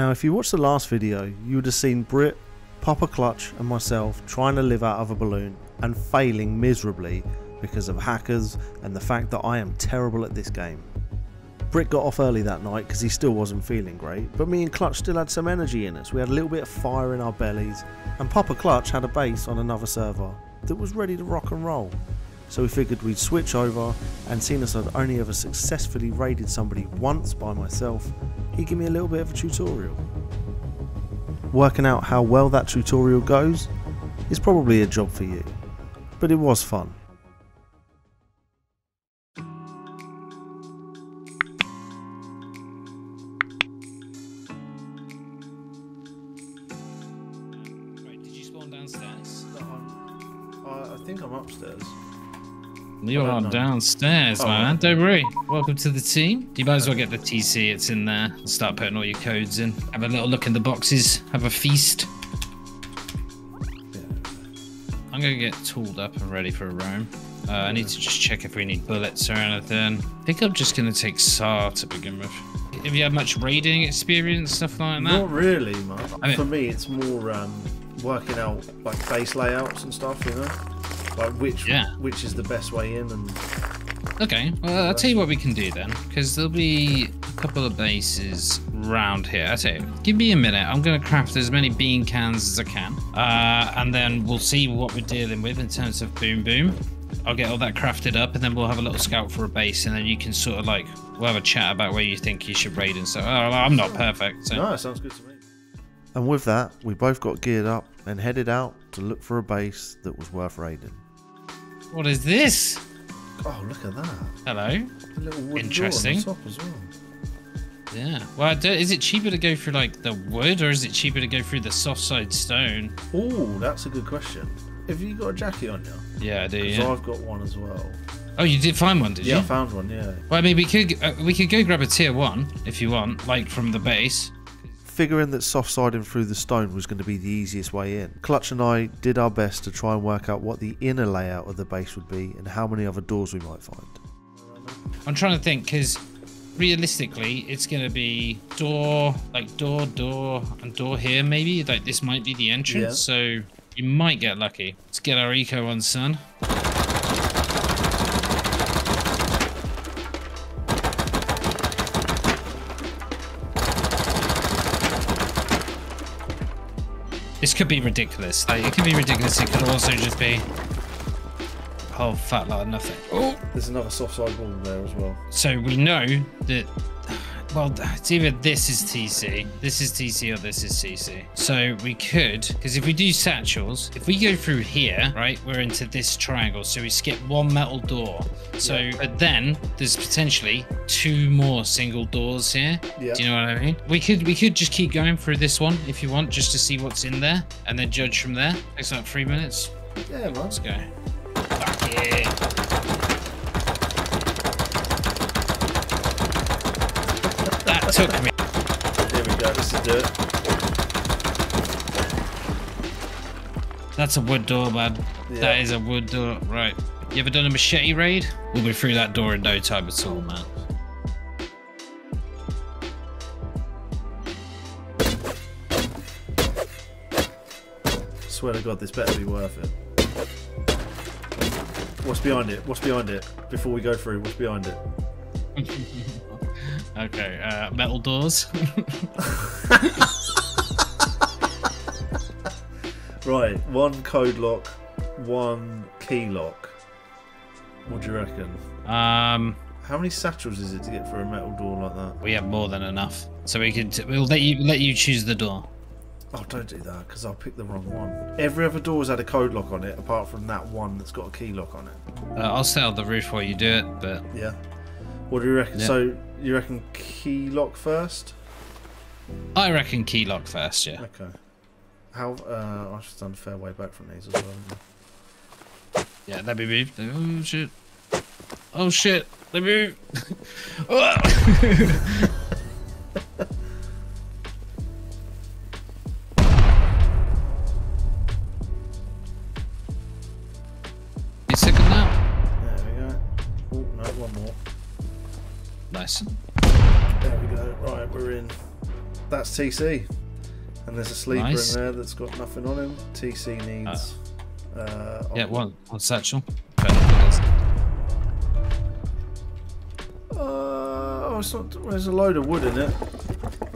Now, if you watched the last video, you would have seen Brit, Poppa Clutch, and myself trying to live out of a balloon and failing miserably because of hackers and the fact that I am terrible at this game. Brit got off early that night because he still wasn't feeling great, but me and Clutch still had some energy in us. We had a little bit of fire in our bellies, and Poppa Clutch had a base on another server that was ready to rock and roll. So we figured we'd switch over, and seeing as I'd only ever successfully raided somebody once by myself, he'd give me a little bit of a tutorial. Working out how well that tutorial goes is probably a job for you, but it was fun. Right, did you spawn downstairs? Uh, I think I'm upstairs. You are downstairs, Oh, man. Don't worry. Welcome to the team. You might as well get the TC. It's in there. Start putting all your codes in. Have a little look in the boxes. Have a feast. I'm gonna get tooled up and ready for a roam. Uh, I need to just check if we need bullets or anything. I think I'm just gonna take SAR to begin with. Have you had much raiding experience, stuff like that? Not really, man. I mean- For me, it's more um, working out like base layouts and stuff. You know, like which Yeah. which is the best way in and Okay, well, I'll tell you what we can do then, because there'll be a couple of bases round here. I tell you, give me a minute. I'm going to craft as many bean cans as I can, uh, and then we'll see what we're dealing with in terms of boom boom. I'll get all that crafted up, and then we'll have a little scout for a base, and then you can sort of like we'll have a chat about where you think you should raid and stuff. Oh, I'm not perfect, so no, it sounds good to me. And with that, we both got geared up and headed out to look for a base that was worth raiding. what is this? Oh, look at that! Hello. A little wooden Interesting. door on the top as well. Yeah. Well, is it cheaper to go through like the wood, or is it cheaper to go through the soft side stone? Oh, that's a good question. Have you got a jacket on you? Yeah, I do. Because Yeah. I've got one as well. Oh, you did find one, did you? Yeah, I found one. Yeah. Well, I mean, we could uh, we could go grab a tier one if you want, like from the base. Figuring that soft siding through the stone was going to be the easiest way in, Clutch and I did our best to try and work out what the inner layout of the base would be and how many other doors we might find. I'm trying to think because realistically, it's gonna be door, like door, door, and door here. Maybe like this might be the entrance, Yeah. so you might get lucky. Let's get our eco on, son. Could be ridiculous. Like, it could be ridiculous. It could also just be a whole fat lot of nothing. Oh, There's another soft side wall there as well. so we know that, well, it's either this is TC, this is TC, or this is CC. So we could, because if we do satchels, if we go through here, right, we're into this triangle. So we skip one metal door. So, but then there's potentially two more single doors here. Yeah. Do you know what I mean? We could, we could just keep going through this one if you want, just to see what's in there, and then judge from there. Takes like three minutes. Yeah, man. Let's go. Fuck yeah. Took me. Here we go. This is it. That's a wood door, man. Yeah. That is a wood door. Right. You ever done a machete raid? We'll be through that door in no time at all, man. Swear to God, this better be worth it. What's behind it? What's behind it? Before we go through, what's behind it? Okay, uh, metal doors. Right, one code lock, one key lock. What do you reckon? um, How many satchels is it to get through a metal door like that? we have more than enough, so we could. We'll let you let you choose the door. Oh, don't do that, because I'll pick the wrong one. Every other door's had a code lock on it, apart from that one that's got a key lock on it. Uh, I'll stay on the roof while you do it, but Yeah. What do you reckon? Yeah. So, you reckon key lock first? I reckon key lock first. Yeah. Okay. How, uh, I should stand a fair way back from these as well. Yeah, me move. Oh shit. Oh shit. Let me Nice. There we go. Right, we're in. that's TC. And there's a sleeper Nice. in there that's got nothing on him. TC needs. Uh, Yeah, one, one satchel. Okay, it is. Uh, oh, it's not. There's a load of wood in it.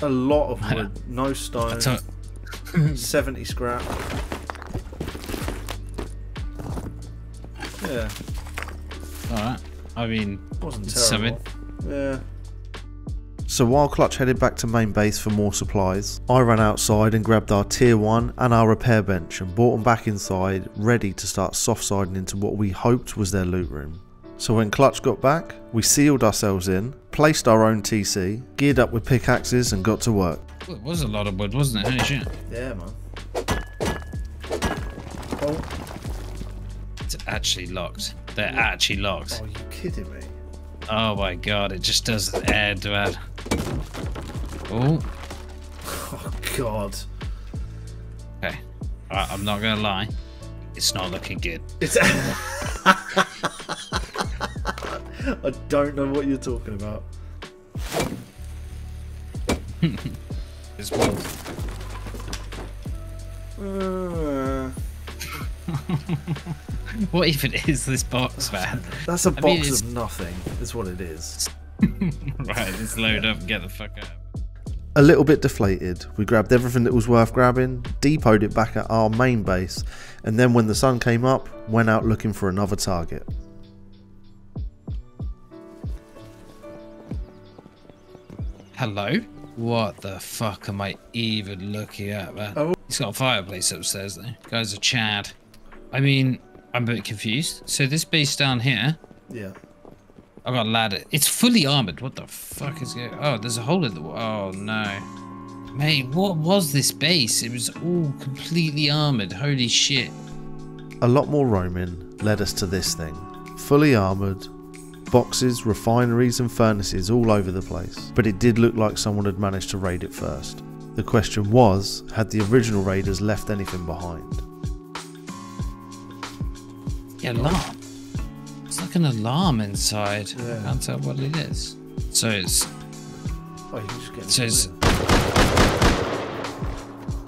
A lot of wood. No stone. 70 scrap. Yeah, Alright. I mean, wasn't terrible. Yeah. So while Clutch headed back to main base for more supplies, I ran outside and grabbed our tier 1 and our repair bench and brought them back inside, ready to start soft siding into what we hoped was their loot room. So when Clutch got back, we sealed ourselves in, placed our own TC, geared up with pickaxes and got to work. well, it was a lot of wood, wasn't it? Holy shit. Yeah, man. Oh, It's actually locked. They're actually locked. Oh, are you kidding me? Oh my god, it just does air to add. Oh, Oh, God. okay. Alright, I'm not gonna lie. It's not looking good. It's. I don't know what you're talking about. It's wood. Uh, What even is this box, man? that's a mean, box it's- of nothing, is what it is. right, let's load up and get the fuck out. A little bit deflated, we grabbed everything that was worth grabbing, depoted it back at our main base, and then when the sun came up, went out looking for another target. Hello? What the fuck am I even looking at, man? Oh. He's got a fireplace upstairs, though. Guy's a Chad. I mean, I'm a bit confused. So this base down here, Yeah. I got a ladder. It's fully armored. What the fuck is going? Oh, there's a hole in the wall. Oh no, mate. What was this base? It was all completely armored. Holy shit. A lot more roaming led us to this thing. Fully armoured, boxes, refineries, and furnaces all over the place. But it did look like someone had managed to raid it first. The question was had the original raiders left anything behind? Yeah, alarm. It's like an alarm inside. Yeah. I can't tell what it is. So it's Oh, you just get so it's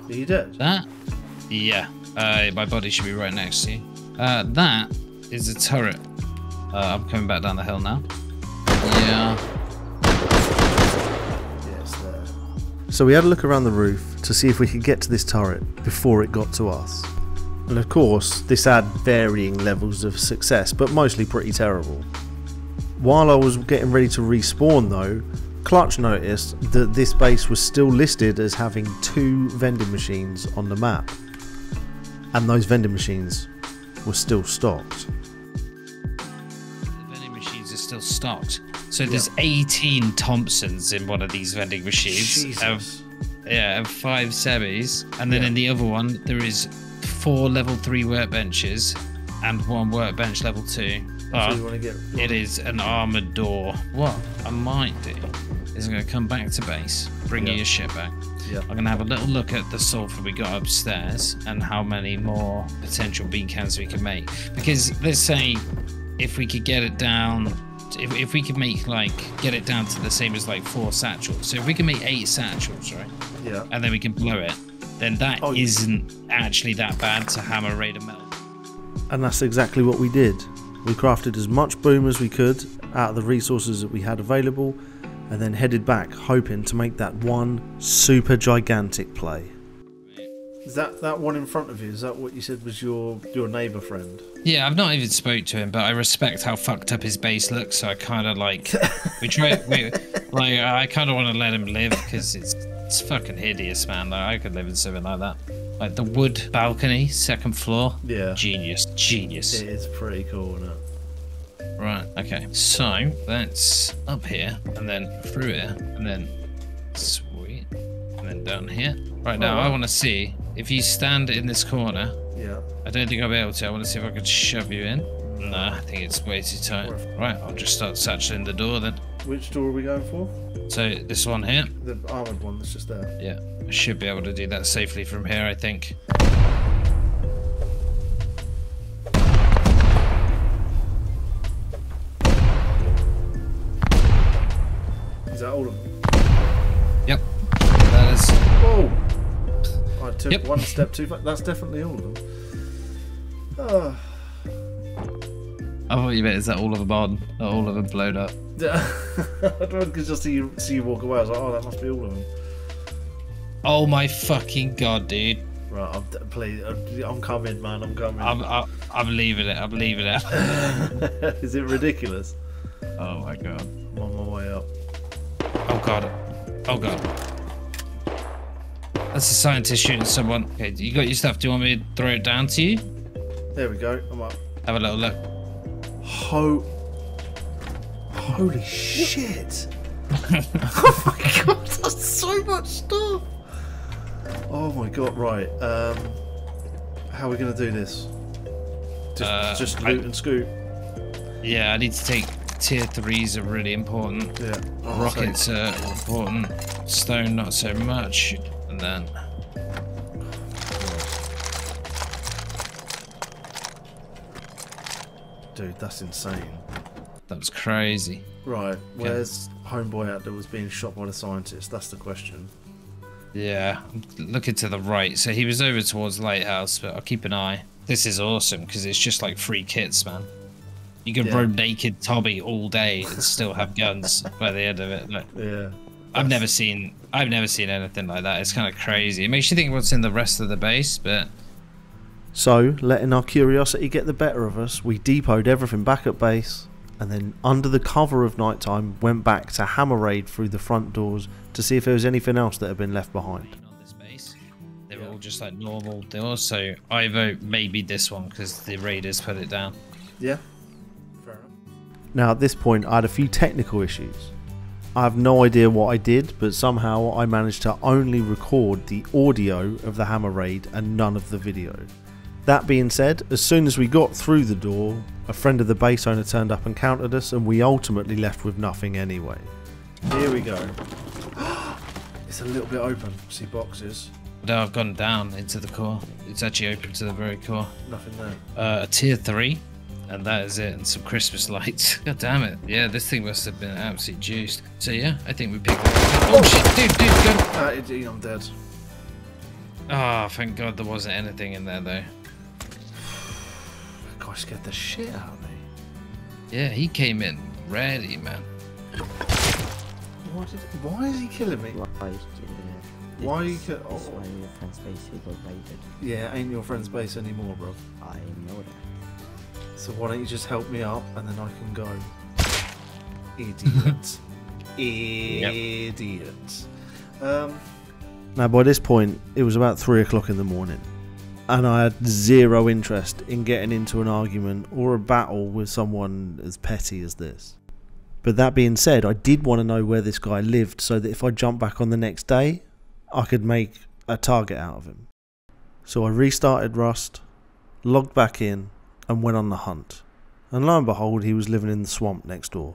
Are you dead? that. Yeah. Uh, my body should be right next to you. Uh, that is a turret. Uh, I'm coming back down the hill now. Yeah. Yes. So we had a look around the roof to see if we could get to this turret before it got to us. And of course, this had varying levels of success, but mostly pretty terrible. While I was getting ready to respawn though, Clutch noticed that this base was still listed as having two vending machines on the map. And those vending machines were still stocked. The vending machines are still stocked. So there's 18 Thompsons in one of these vending machines. Of, yeah, and five semis. And then Yeah. in the other one, there is four level three workbenches and one workbench level two. So But ah, you want to get it is an armored door. What I might do is I'm going to come back to base, bring Yeah. you your shit back. Yeah. I'm going to have a little look at the sulfur we got upstairs and how many more potential bean cans we can make. Because let's say if we could get it down, if, if we could make like get it down to the same as like four satchels. So if we can make eight satchels, right, Yeah. and then we can blow it, then that Oh, yeah. not actually that bad to hammer raid Raider metal. And that's exactly what we did. We crafted as much boom as we could out of the resources that we had available and then headed back, hoping to make that one super gigantic play. Is that that one in front of you? Is that what you said was your your neighbour friend? Yeah, I've not even spoke to him, but I respect how fucked up his base looks. So I kind of like we try. We, like I kind of want to let him live because it's it's fucking hideous, man. Like I could live in something like that. Like the wood balcony, second floor. Yeah. Genius, genius. It is pretty cool, isn't it? Right. Okay. So that's up here, and then through here, and then sweet, and then down here. Right now, oh, I want to see if you stand in this corner. Yeah. I don't think I'll be able to. I want to see if I can shove you in. Nah, I think it's way too tight. Right, I'll just start satcheling the door then. Which door are we going for? So this one here, The armoured one that's just there. yeah, I should be able to do that safely from here. I think. Is that all of them? Yep, that oh! took Yep. one step too far. That's definitely all of them. Oh. I thought you meant is that all of them on? Not all of them blown up. Yeah, I don't could just see you, see you walk away. I was like, oh, that must be all of them. Oh my fucking god, dude. Right, I'm, please, I'm, I'm coming, man. I'm coming. I'm, I'm, I'm leaving it. I'm leaving it. Is it ridiculous? oh my god. I'm on my way up. Oh god. Oh god. That's a scientist shooting someone. Okay, you got your stuff. Do you want me to throw it down to you? There we go. I'm up. Have a little look. Ho. Holy shit! oh my god, that's so much stuff! Oh my god, right. Um, how are we going to do this? Just, Uh, just I- loot and scoot? Yeah, I need to take tier threes are really important. Yeah. Oh, Rockets are important. Stone not so much. And then Dude, that's insane. that was crazy. Right, where's Homeboy out that was being shot by the scientist? That's the question. Yeah, I'm looking to the right. So he was over towards Lighthouse, but I'll keep an eye. This is awesome because it's just like free kits, man. You can Yeah. roam naked Tommy all day and still have guns by the end of it. Like, Yeah. I've never seen I've never seen anything like that. It's kind of crazy. It makes you think what's in the rest of the base, but So, letting our curiosity get the better of us, we depoted everything back at base, and then, under the cover of nighttime, went back to hammer raid through the front doors to see if there was anything else that had been left behind. on base, they're all just like normal doors. So I vote maybe this one because the raiders put it down. Yeah. Fair enough. Now, at this point, I had a few technical issues. I have no idea what I did, but somehow I managed to only record the audio of the hammer raid and none of the video. That being said, as soon as we got through the door, a friend of the base owner turned up and countered us, and we ultimately left with nothing anyway. Here we go. it's a little bit open. See boxes. No, I've gone down into the core. It's actually open to the very core. Nothing there. Uh, a tier three, and that is it. And some Christmas lights. God damn it! Yeah, this thing must have been absolutely juiced. So yeah, I think we picked. Oh shit, dude, dude, go! Uh, it- I'm dead. Oh, thank God there wasn't anything in there though. That guy scared the shit out of me. Yeah, he came in ready, man. Why, did, why is he killing me? Why, Why you this- ca- this oh. one in your friend's base who got raided. Yeah, ain't your friend's base anymore, bro. I know that. So why don't you just help me up and then I can go? Idiot. Idiot. Um. Now, by this point, it was about three o'clock in the morning, and I had zero interest in getting into an argument or a battle with someone as petty as this. But that being said, I did want to know where this guy lived so that if I jumped back on the next day, I could make a target out of him. So I restarted Rust, logged back in, and went on the hunt. And lo and behold, he was living in the swamp next door.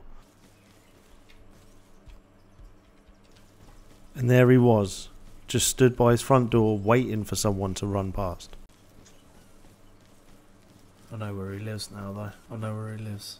And there he was, just stood by his front door waiting for someone to run past. I know where he lives now, though. I know where he lives.